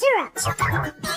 syrup